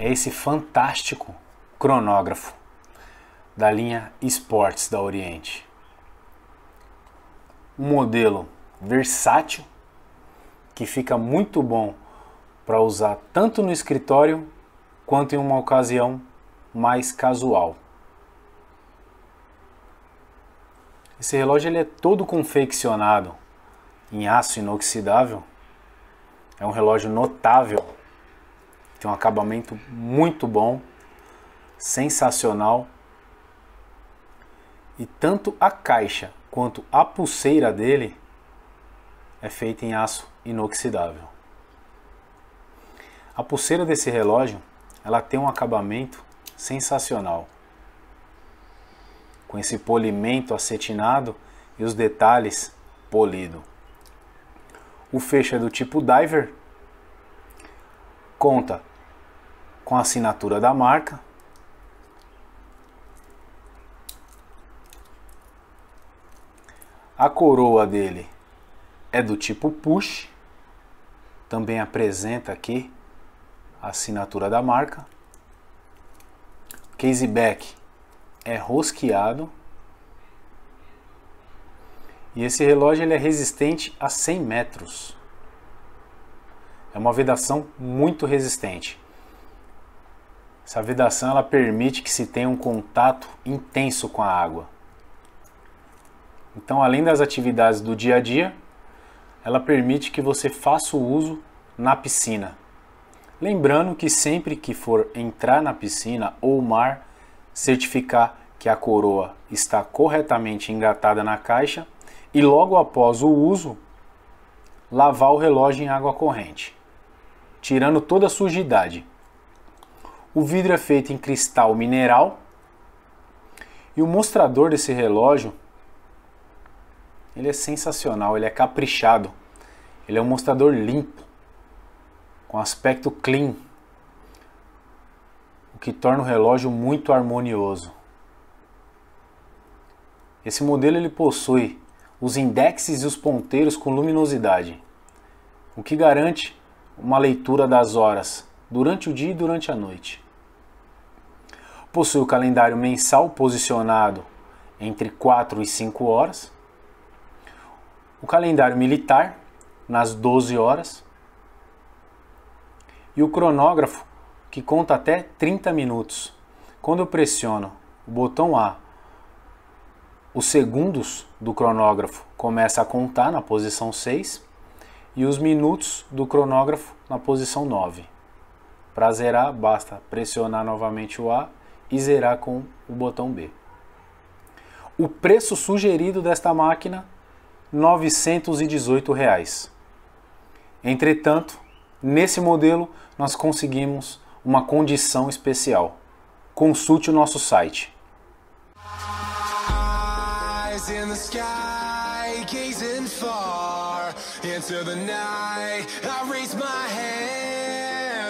é esse fantástico cronógrafo da linha Sports da Oriente. Um modelo versátil que fica muito bom para usar tanto no escritório quanto em uma ocasião mais casual. Esse relógio ele é todo confeccionado em aço inoxidável. É um relógio notável, tem um acabamento muito bom, sensacional. E tanto a caixa quanto a pulseira dele é feita em aço inoxidável. A pulseira desse relógio, ela tem um acabamento sensacional. Com esse polimento acetinado e os detalhes polido. O fecho é do tipo diver. Conta com a assinatura da marca. A coroa dele é do tipo push. Também apresenta aqui a assinatura da marca. Caseback é rosqueado. E esse relógio ele é resistente a 100 metros. É uma vedação muito resistente. Essa vedação ela permite que se tenha um contato intenso com a água. Então, além das atividades do dia a dia, ela permite que você faça o uso na piscina. Lembrando que sempre que for entrar na piscina ou mar, certificar que a coroa está corretamente engatada na caixa e logo após o uso, lavar o relógio em água corrente, tirando toda a sujidade. O vidro é feito em cristal mineral e o mostrador desse relógio ele é sensacional, ele é caprichado. Ele é um mostrador limpo, com aspecto clean, o que torna o relógio muito harmonioso. Esse modelo ele possui os indexes e os ponteiros com luminosidade, o que garante uma leitura das horas durante o dia e durante a noite. Possui o calendário mensal posicionado entre 4 e 5 horas o calendário militar nas 12 horas e o cronógrafo que conta até 30 minutos. Quando eu pressiono o botão A, os segundos do cronógrafo começam a contar na posição 6 e os minutos do cronógrafo na posição 9. Para zerar, basta pressionar novamente o A e zerar com o botão B. O preço sugerido desta máquina 918 reais. Entretanto, nesse modelo nós conseguimos uma condição especial. Consulte o nosso site. to the